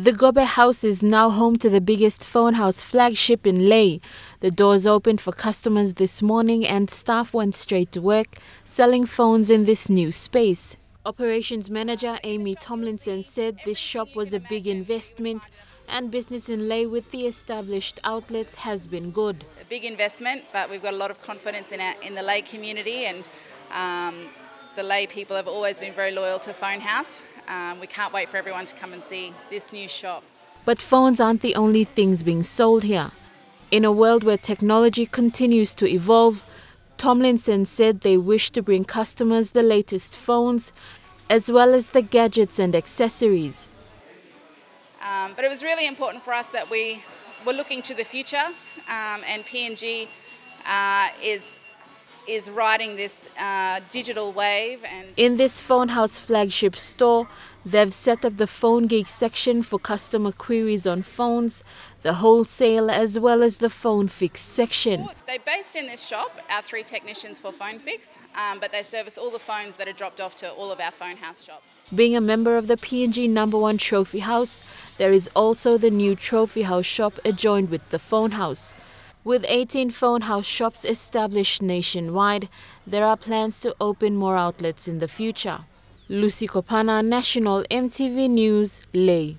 The Gobe Haus is now home to the biggest Fone Haus flagship in Lae. The doors opened for customers this morning and staff went straight to work selling phones in this new space. Operations manager Amy Tomlinson said this shop was a big investment and business in Lae with the established outlets has been good. A big investment, but we've got a lot of confidence in, our, in the Lae community and um, the Lae people have always been very loyal to Fone Haus. Um, we can't wait for everyone to come and see this new shop. But phones aren't the only things being sold here. In a world where technology continues to evolve, Tomlinson said they wish to bring customers the latest phones as well as the gadgets and accessories. Um, but it was really important for us that we were looking to the future um, and PNG uh, is is riding this uh, digital wave. And in this Fone Haus flagship store, they've set up the Phone Geek section for customer queries on phones, the wholesale as well as the Phone Fix section. They're based in this shop, our three technicians for Phone Fix, um, but they service all the phones that are dropped off to all of our Fone Haus shops. Being a member of the PNG number one trophy house, there is also the new trophy house shop adjoined with the Fone Haus. With 18 Fone Haus shops established nationwide, there are plans to open more outlets in the future. Lucy Kopana, National EMTV News, Lae.